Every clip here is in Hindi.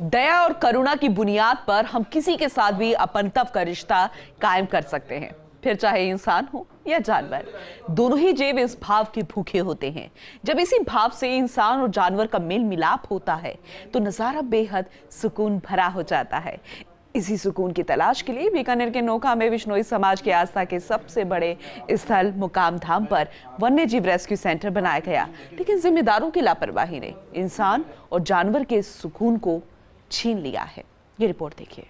दया और करुणा की बुनियाद पर हम किसी के साथ भी अपनतव का रिश्ता कायम कर सकते हैं। फिर चाहे इंसान हो या जानवर, दोनों ही जीव इस भाव के भूखे होते हैं। जब इसी भाव से इंसान और जानवर का मेल मिलाप होता है तो नज़ारा बेहद सुकून भरा हो जाता है। इसी सुकून की तलाश के लिए बीकानेर के नोखा में विश्नोई समाज की आस्था के सबसे बड़े स्थल मुकाम धाम पर वन्य जीव रेस्क्यू सेंटर बनाया गया। लेकिन जिम्मेदारों की लापरवाही ने इंसान और जानवर के सुकून को छीन लिया है। ये रिपोर्ट देखिए।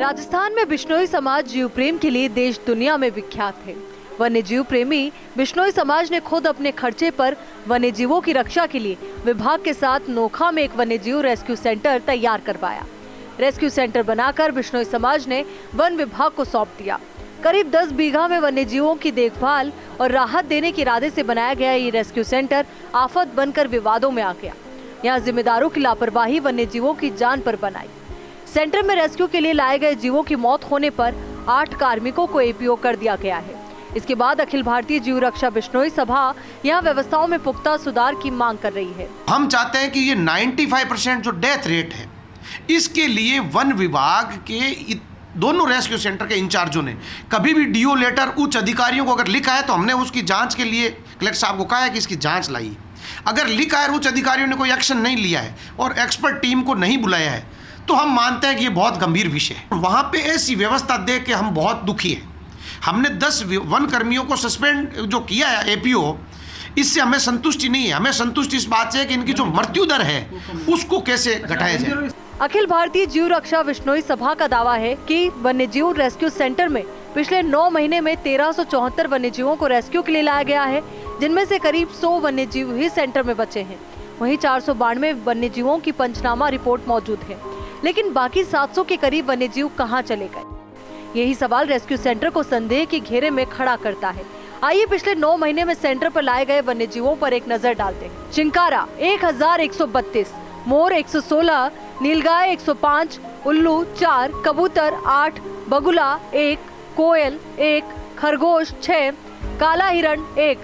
राजस्थान में बिश्नोई समाज जीव प्रेम के लिए देश दुनिया में विख्यात है। वन्य जीव प्रेमी बिश्नोई समाज ने खुद अपने खर्चे पर वन्य जीवों की रक्षा के लिए विभाग के साथ नोखा में एक वन्य जीव रेस्क्यू सेंटर तैयार करवाया। रेस्क्यू सेंटर बनाकर बिश्नोई समाज ने वन विभाग को सौंप दिया। करीब 10 बीघा में वन्य जीवों की देखभाल और राहत देने के इरादे से बनाया गया ये रेस्क्यू सेंटर आफत बनकर विवादों में आ गया। यहाँ जिम्मेदारों की लापरवाही वन्य जीवों की जान पर बनाई। सेंटर में रेस्क्यू के लिए लाए गए जीवों की मौत होने पर आठ कार्मिकों को एपीओ कर दिया गया है। इसके बाद अखिल भारतीय जीव रक्षा बिश्नोई सभा यहाँ व्यवस्थाओं में पुख्ता सुधार की मांग कर रही है। हम चाहते हैं कि ये 95 परसेंट जो डेथ रेट है, इसके लिए वन विभाग के दोनों रेस्क्यू सेंटर के इंचार्जों ने, कभी भी डीओ लेटर उच्च अधिकारियों को अगर लिखा है तो हमने उसकी जाँच के लिए, कलेक्टर साहब को कहा है कि इसकी जाँच लाई अगर लिखा है उच्च अधिकारियों ने कोई एक्शन नहीं लिया है और एक्सपर्ट टीम को नहीं बुलाया है तो हम मानते हैं कि ये बहुत गंभीर विषय है। वहाँ पे ऐसी व्यवस्था देख के हम बहुत दुखी हैं। हमने दस वन कर्मियों को सस्पेंड जो किया है एपीओ इससे हमें संतुष्टि नहीं है। हमें संतुष्टि इस बात से है कि इनकी जो मृत्यु दर है, उसको कैसे घटाया जाए। अखिल भारतीय जीव रक्षा विश्नोई सभा का दावा है कि वन्य जीव रेस्क्यू सेंटर में पिछले नौ महीने में तेरह सौ वन्य जीवों को रेस्क्यू के लिए लाया गया है। जिनमें से करीब 100 वन्य जीव ही सेंटर में बचे हैं। वहीं चार सौ बानवे वन्य जीवों की पंचनामा रिपोर्ट मौजूद है। लेकिन बाकी 700 के करीब वन्य जीव कहाँ चले गए? यही सवाल रेस्क्यू सेंटर को संदेह के घेरे में खड़ा करता है। आइए पिछले नौ महीने में सेंटर पर लाए गए वन्य जीवों पर एक नज़र डालते हैं। चिंकारा बत्तीस। मोर 116, नीलगाय 105, उल्लू चार। कबूतर आठ। बगुला एक। कोयल एक। खरगोश छह काला हिरण एक।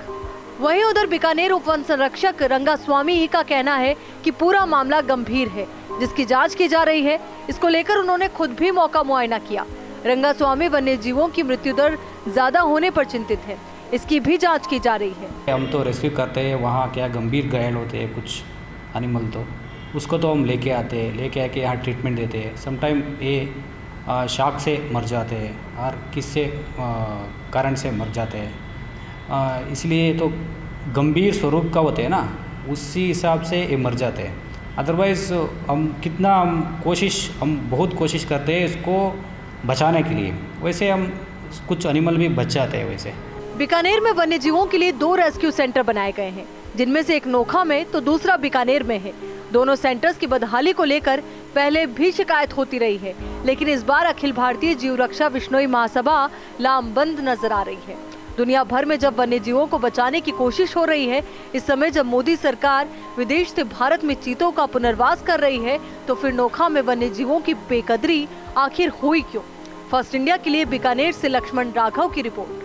वहीं उधर बीकानेर उप वन संरक्षक रंगा स्वामी ही का कहना है कि पूरा मामला गंभीर है, जिसकी जाँच की जा रही है। इसको लेकर उन्होंने खुद भी मौका मुआयना किया। रंगा स्वामी वन्य जीवों की मृत्यु दर ज़्यादा होने पर चिंतित है। इसकी भी जाँच की जा रही है। हम तो रेस्क्यू करते हैं, वहाँ क्या गंभीर घायल होते हैं, कुछ एनिमल तो। उसको तो हम लेके आते हैं, लेके आके यहाँ ट्रीटमेंट देते हैं। समटाइम ये शाक से मर जाते हैं, और किससे कारण से मर जाते हैं। इसलिए तो गंभीर स्वरूप का होते हैं ना, उसी हिसाब से ये मर जाते हैं। अदरवाइज़ हम कितना हम कोशिश, हम बहुत कोशिश करते हैं इसको बचाने के लिए। वैसे हम कुछ एनिमल भी बच जाते हैं वैसे। बीकानेर में वन्य जीवों के लिए दो रेस्क्यू सेंटर बनाए गए हैं। जिनमें से एक नोखा में तो दूसरा बीकानेर में है। दोनों सेंटर्स की बदहाली को लेकर पहले भी शिकायत होती रही है, लेकिन इस बार अखिल भारतीय जीव रक्षा विश्नोई महासभा लामबंद नज़र आ रही है। दुनिया भर में जब वन्य जीवों को बचाने की कोशिश हो रही है, इस समय जब मोदी सरकार विदेश से भारत में चीतों का पुनर्वास कर रही है तो फिर नोखा में वन्य जीवों की बेकदरी आखिर हुई क्यों? फ़र्स्ट इंडिया के लिए बीकानेर से लक्ष्मण राघव की रिपोर्ट।